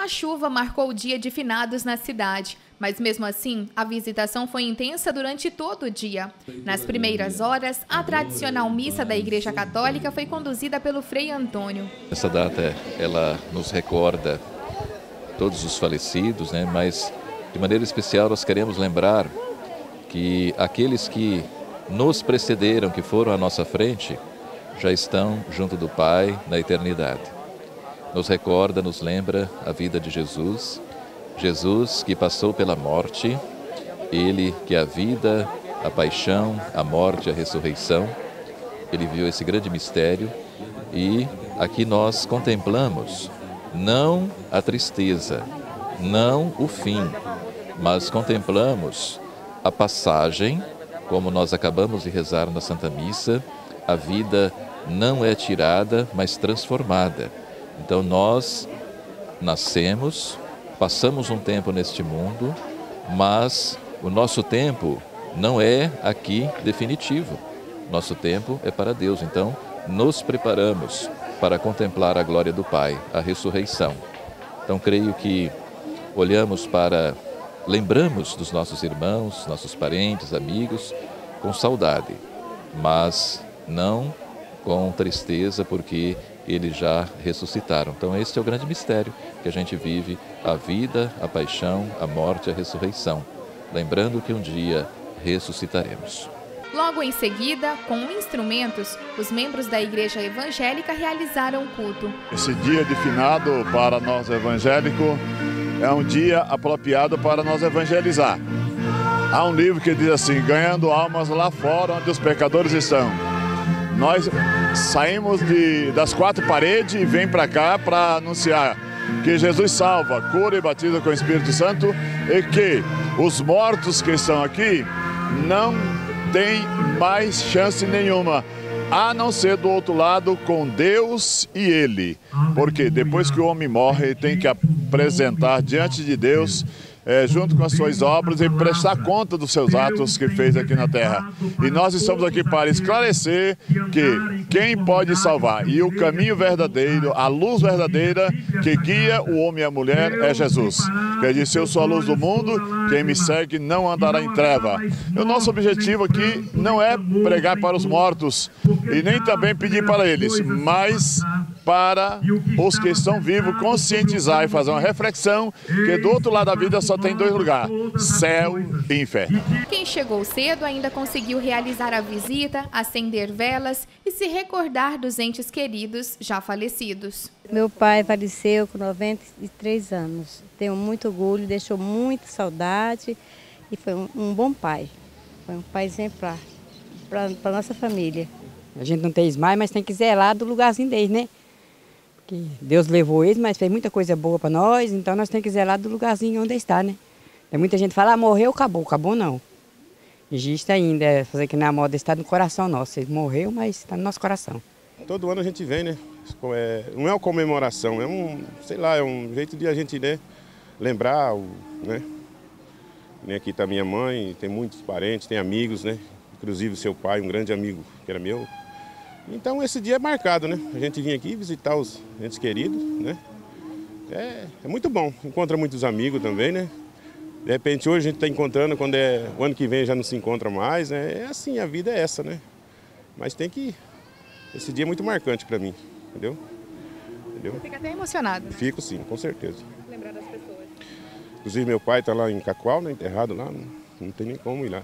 A chuva marcou o dia de finados na cidade, mas mesmo assim, a visitação foi intensa durante todo o dia. Nas primeiras horas, a tradicional missa da Igreja Católica foi conduzida pelo Frei Antônio. Essa data, ela nos recorda todos os falecidos, né? mas de maneira especial nós queremos lembrar que aqueles que nos precederam, que foram à nossa frente, já estão junto do Pai na eternidade nos recorda, nos lembra a vida de Jesus. Jesus que passou pela morte, ele que é a vida, a paixão, a morte, a ressurreição, ele viu esse grande mistério e aqui nós contemplamos não a tristeza, não o fim, mas contemplamos a passagem, como nós acabamos de rezar na Santa Missa, a vida não é tirada, mas transformada. Então nós nascemos, passamos um tempo neste mundo, mas o nosso tempo não é aqui definitivo. Nosso tempo é para Deus. Então nos preparamos para contemplar a glória do Pai, a ressurreição. Então creio que olhamos para, lembramos dos nossos irmãos, nossos parentes, amigos, com saudade, mas não com tristeza, porque eles já ressuscitaram. Então, este é o grande mistério que a gente vive: a vida, a paixão, a morte, a ressurreição. Lembrando que um dia ressuscitaremos. Logo em seguida, com instrumentos, os membros da Igreja Evangélica realizaram o culto. Esse dia de finado para nós evangélicos é um dia apropriado para nós evangelizar. Há um livro que diz assim: ganhando almas lá fora onde os pecadores estão. Nós saímos de, das quatro paredes e vem para cá para anunciar que Jesus salva, cura e batiza com o Espírito Santo e que os mortos que estão aqui não têm mais chance nenhuma, a não ser do outro lado com Deus e Ele. Porque depois que o homem morre, tem que apresentar diante de Deus é, junto com as suas obras e prestar conta dos seus atos que fez aqui na terra. E nós estamos aqui para esclarecer que quem pode salvar e o caminho verdadeiro, a luz verdadeira que guia o homem e a mulher é Jesus. Quer dizer, eu sou a luz do mundo, quem me segue não andará em treva. E o nosso objetivo aqui não é pregar para os mortos e nem também pedir para eles, mas para os que estão vivos conscientizar e fazer uma reflexão que do outro lado da vida só tem dois lugares: céu e inferno. Quem chegou cedo ainda conseguiu realizar a visita, acender velas e se recordar dos entes queridos já falecidos. Meu pai faleceu com 93 anos. Tenho muito orgulho, deixou muita saudade e foi um, um bom pai. Foi um pai exemplar para a nossa família. A gente não tem mais, mas tem que zelar do lugarzinho deles, né? Que Deus levou eles, mas fez muita coisa boa para nós, então nós temos que zelar do lugarzinho onde está, né? Tem muita gente fala, ah, morreu, acabou. Acabou não. Existe ainda, é fazer que na moda está no coração nosso. Ele morreu, mas está no nosso coração. Todo ano a gente vem, né? É, não é uma comemoração, é um, sei lá, é um jeito de a gente né, lembrar, né? Nem aqui está minha mãe, tem muitos parentes, tem amigos, né? Inclusive seu pai, um grande amigo que era meu, então esse dia é marcado, né? A gente vinha aqui visitar os entes queridos, né? É, é muito bom, encontra muitos amigos também, né? De repente hoje a gente está encontrando, quando é o ano que vem já não se encontra mais, né? É assim, a vida é essa, né? Mas tem que. Esse dia é muito marcante para mim, entendeu? entendeu? Você fica até emocionado. Fico sim, com certeza. Lembrar das pessoas. Inclusive meu pai está lá em Cacoal, né? Enterrado lá, não, não tem nem como ir lá.